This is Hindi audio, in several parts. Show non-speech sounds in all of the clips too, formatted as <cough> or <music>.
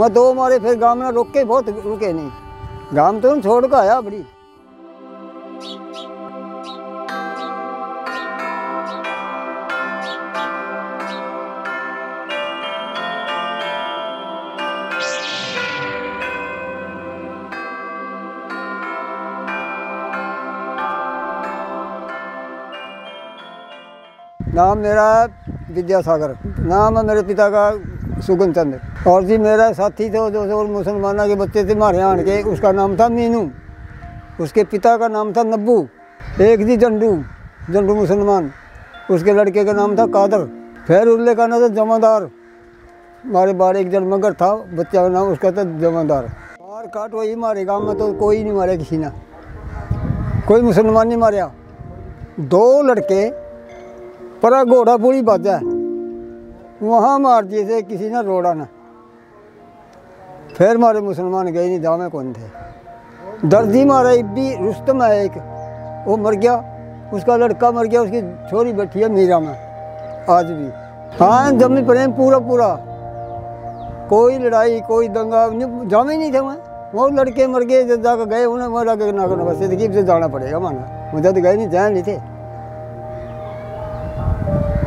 मैं दो मारे, फिर गाँव में रुक के बहुत रुके नहीं। गाँव तो छोड़ के आया बड़ी। नाम मेरा विद्यासागर। नाम है मेरे पिता का सुगन चंद। और जी मेरा साथी थे जो जो मुसलमाना के बच्चे थे हमारे यहाँ के, उसका नाम था मीनू। उसके पिता का नाम था नब्बू। एक जी जंडू जंडू मुसलमान। उसके लड़के का नाम था कादर। फिर उर्ले का नाम था जमादार। हमारे बार एक जन मगर था, बच्चा का नाम उसका था जमादार। मार काट वही हमारे गाँव में तो कोई नहीं मारे किसी ने। कोई मुसलमान नहीं मारा दो लड़के पर घोड़ा पूरी बाजा है। वहाँ मार दिए थे, किसी ने रोड़ा ना। फिर मारे मुसलमान गए नहीं दामे कौन थे? दर्दी मारा, इब्बी रुस्तम है एक। वो मर गया, उसका लड़का मर गया, उसकी छोरी बैठी है मीरा में, आज भी। हाँ जमी प्रेम पूरा पूरा। कोई लड़ाई, कोई दंगा जामे नहीं थे वहाँ। वो लड़के मर गए, जब जाकर गए, उन्हें के ना करना बस से जाना पड़ेगा माना। मुझे तो गए नहीं जाए नहीं थे।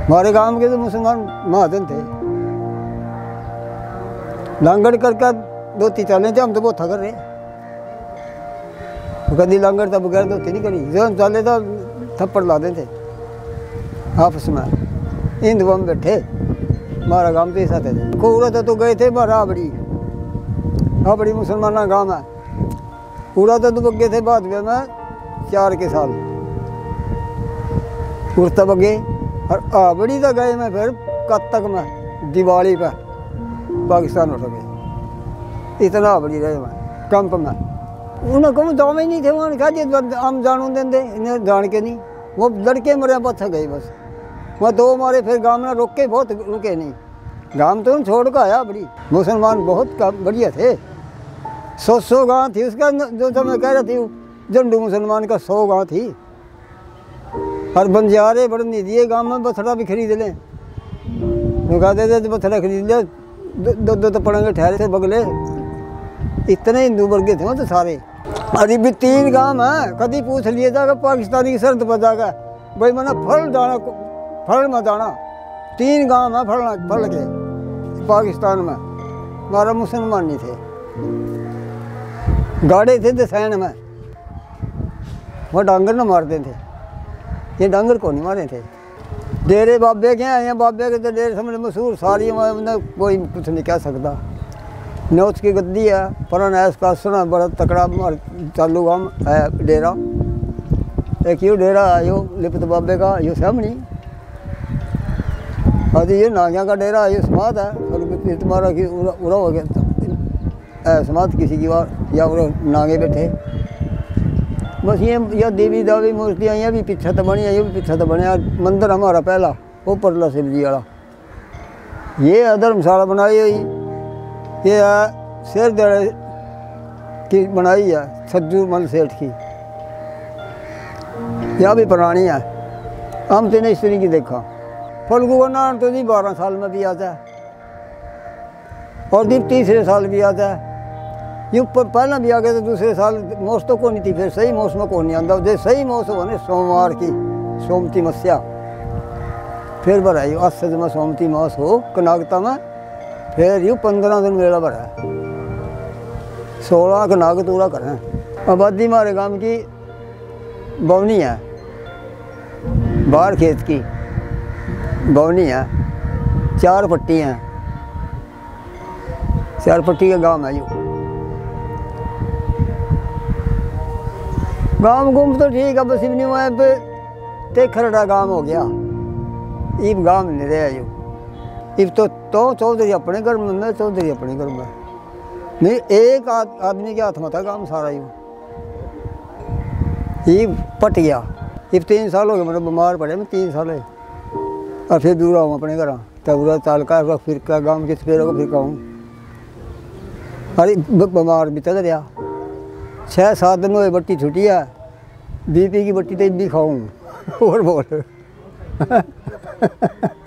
हमारे गाँव के तो मुसलमान महाजन थे। लांगड़ करके धोती चले थे, हम तो बहुत थकर रहे। कभी लांगड़ तो बगैर धोती नहीं करी, जो हम चले तो थप्पड़ ला देते आपस में हिंदू हम बैठे, हमारा गाँव तो ऐसा थे कोरा तो गए थे, हमारा आबड़ी आबड़ी मुसलमाना गाँव है। पूरा तो बगे थे बाद में, चार के साल। उड़ता बगे और आबड़ी तो गए मैं फिर कब तक में दिवाली पर पाकिस्तान उठ गए इतना आबड़ी रहे मैं कंप में। उन्हें कहूँ दाम ही नहीं थे, उन्होंने कहा हम जानू देंगे इन्हें जान के नहीं। वो लड़के मरे बस गए बस। वह दो मारे फिर गाँव में रुक के बहुत रुके नहीं। गाँव तो छोड़ कर आया बड़ी मुसलमान बहुत बढ़िया थे। सौ सौ गाँव थी उसका जो तो मैं कह रहा थी जंडू मुसलमान का सौ गाँव थी। और बंजारे बढ़ने दिए गाँव में बथड़ा भी खरीद लें। वो कहते थे बथड़ा खरीद लिया दो दो तो पड़ेंगे ठहरे थे बगले। इतने हिंदू वर्गे थे तो सारे। अरे भी तीन गाँव है कभी पूछ लिए जाएगा पाकिस्तानी की शर्त पर जाएगा भाई मैंने फल दाना, फल में दाना। तीन गाँव है, फल फल के, पाकिस्तान में। हमारा मुसलमान नहीं थे। गाड़े थे दसैन में। वो डांगर न मारते थे। ये डांगर को नहीं मारे थे। डेरे बाबे के हैं बाबे के तो डेरे समझ मशहूर सारी कोई कुछ नहीं कह सकता। नौत की गद्दी है ऐस का सुना बड़ा तकड़ा चालू काम है डेरा। एक यो डेरा है लिपत बाबे का, यो सामनी। अरे ये नागिया का डेरा है, ये समाध है। और तुम्हारा की उड़ा हो गया। समाध किसी की बार, या नागे बैठे। बस ये या देवी दावी मूर्तियाँ ये भी पीछा तो बनी ये भी पीछा तो बने मंदिर हमारा पहला वो परला शिव जी वाला ये धर्मशाला बनाई हुई। ये शेर की बनाई है, सज्जू मल सेठ की। यह भी पुरानी है। हम तो इस की देखा। फलगू का तो जी बारह साल में भी आता है। और दीप तीसरे साल भी आता है। ये ऊपर पहला भी आ गया तो दूसरे साल मौस तो कौन थी फिर सही मौसम कौन नहीं आता जो सही मौसम होने सोमवार की सोमती मस्या फिर भराई असद में सोमती मास हो कनागता में फिर यू पंद्रह दिन मेला भरा सोलह कनाग तूरा करें आबादी हमारे गाँव की बवनी है बाहर खेत की बवनी है चार पट्टी हैं चार पट्टी का गाँव है यू गाँव गुम तो ठीक है, बस इवनी वहाँ पे ते खरड़ा गाँव हो गया। इब गाँव नहीं रहा यू इब तो तो चौधरी अपने घर में, मैं चौधरी अपने घर में। नहीं, एक आदमी के हाथ में था काम सारा यू इब पट गया। इब तीन साल हो गए मतलब बीमार पड़े मैं तीन साल है। और फिर दूर आऊँ अपने घर। तब पूरा चाल का फिर गाँव के को फिर कहूँ। अरे बीमार चल रहा। छः सात दिन हुए बट्टी छुट्टी है बीपी की बट्टी तो भी खाऊँ। और बोल। <laughs>